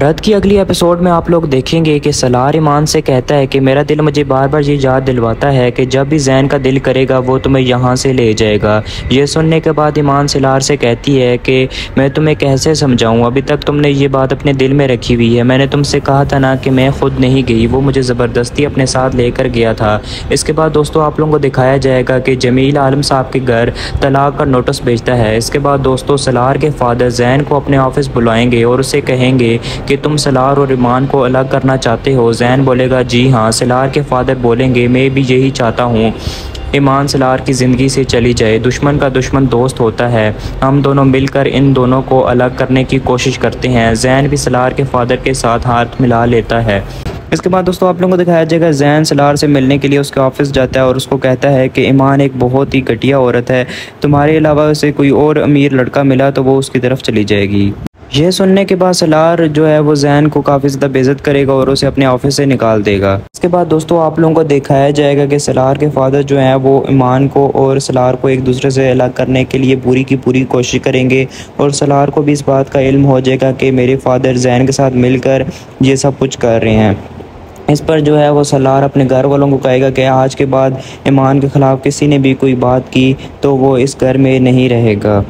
رد کی اگلی ایپیسوڈ میں آپ لوگ دیکھیں گے کہ سلار ایمان سے کہتا ہے کہ میرا دل مجھے بار بار یہ یاد دلواتا ہے کہ جب بھی زین کا دل کرے گا وہ تمہیں یہاں سے لے جائے گا۔ یہ سننے کے بعد ایمان سلار سے کہتی ہے کہ میں تمہیں کیسے سمجھاؤں؟ ابھی تک تم نے یہ بات اپنے دل میں رکھی ہوئی ہے۔ میں نے تم سے کہا تھا نا کہ میں خود نہیں گئی، وہ مجھے زبردستی اپنے ساتھ لے کر گیا تھا۔ اس کے بعد دوستو، آپ لوگوں کو دکھایا جائے گا کہ جمیل عالم صاحب کے گھر طلاق کا نوٹس بھیجتا ہے۔ اس کے بعد دوستو سلار کے فادر زین کو اپنے آفس بلائیں گے اور اسے کہیں گے کہ تم سلار اور ایمان کو الگ کرنا چاہتے ہو۔ زین بولے گا جی ہاں سلار کے فادر بولیں گے، میں بھی یہی چاہتا ہوں۔ ایمان سلار کی زندگی سے چلی جائے۔ دشمن کا دشمن دوست ہوتا ہے۔ ہم دونوں مل کر ان دونوں کو الگ کرنے کی کوشش کرتے ہیں۔ زین بھی سلار کے فادر کے ساتھ ہاتھ ملا لیتا ہے۔ اس کے بعد دوستو، آپ لوگوں کو دکھایا جائے گا، زین سلار سے ملنے کے لیے اس کے آفس جاتا ہے اور اس کو کہتا ہے کہ ایمان ایک بہت ہی گھٹیا عورت ہے۔ تمہارے علاوہ اسے کوئی اور امیر لڑکا ملا تو وہ اس کی طرف چلی جائے گی۔ یہ سننے کے بعد سلار جو ہے وہ زین کو کافی زیادہ بےزت کرے گا اور اسے اپنے آفس سے نکال دے گا۔ اس کے بعد دوستو، آپ لوگوں کو دکھایا جائے گا کہ سلار کے فادر جو ہیں وہ ایمان کو اور سلار کو ایک دوسرے سے الگ کرنے کے لیے پوری کی پوری کوشش کریں گے۔ اور سلار کو بھی اس بات کا علم ہو جائے گا کہ میرے فادر زین کے ساتھ مل کر یہ سب کچھ کر رہے ہیں۔ اس پر جو ہے وہ سلار اپنے گھر والوں کو کہے گا کہ آج کے بعد ایمان کے خلاف کسی نے بھی کوئی بات کی تو وہ اس گھر میں نہیں رہے گا۔